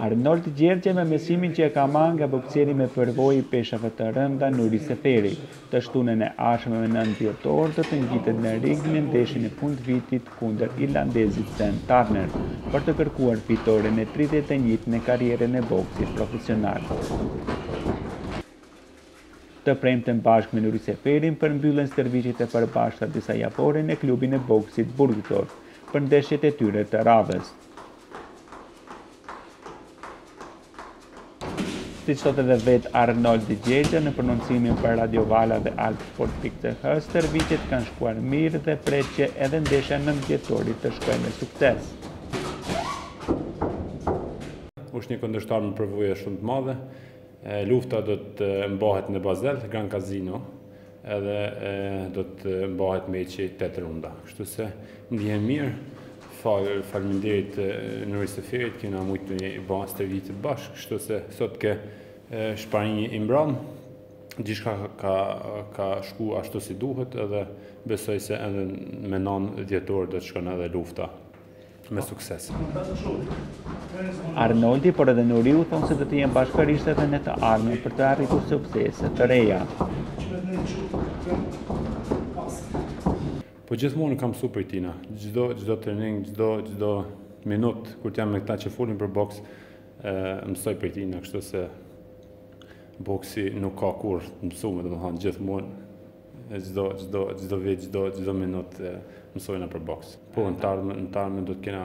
Arnold Gjergjaj me mësimin që e ka marrë nga bokseri me përvojë i peshave të rënda Nuri Seferi, të shtunën e ardhshme me 9 dhjetor do të ngjitet në ring në ndeshjen e fundvitit kundër irlandezit Sean Turner për të kërkuar fitoren e 31 në karrierën e boksit profesional. Të premten bashkë me Nuri Seferin përmbyllën stërvitjet e përbashkëta disajavore në klubin e boksit Burgdorf për ndeshjet e tyre të radhës. Siç thotë edhe vetë Arnold Gjergjaj në prononcimin për Radio Vala dhe Altsport.ch, stërvitjet kanë shkuar mirë dhe pret që edhe ndeshja e 9 dhjetorit të shkojë me sukses është një kundërshtar me përvojë shumë të madhe. Lufta do të mbahet në Basel, Grand Casino, edhe do të mbahet mbi 8 runda. Kështu se ndihem mirë, fal falminderit Nuri Seferit, kena mujtë me i ba stërvitjet bashkë, kështu se sot ke sparingu i mbram, gjithçka ka, ka shku ashtu si duhet edhe besoj se edhe me nanë dhjetor do të shkon edhe lufta. me sukses. Arnoldi, por edhe Nuriu thonë se do të jenë bashkërisht edhe në të ardhmen për të arritur suksese të reja. Po gjithmonë kam mësuar prej tina, çdo çdo trening, çdo çdo minut kur jam me këta që folim për boks, ë mësoj prej tina, kështu se boksi nuk ka kurrë të mësuar, domethënë gjithmonë Çdo çdo çdo vit, çdo çdo minutë mësojna për boks. Po në t'ardh, në t'ardhmen do të kena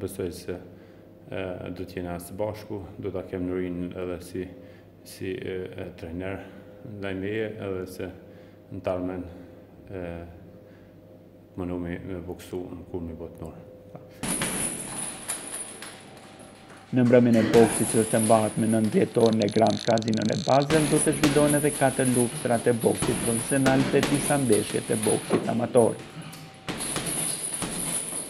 besoj se do të jena së bashku, do ta kem Nurin edhe si si trajner ndaj meje edhe se në t'ardhmen Mundu me me boksu në kulmin botnor. Në mbrëmjen e boksit që do të mbahet me 9 dhjetor në Grand Casino në Basel do të zhvillohen edhe katër luftëra të boksit profesional dhe disa ndeshje të boksit amator.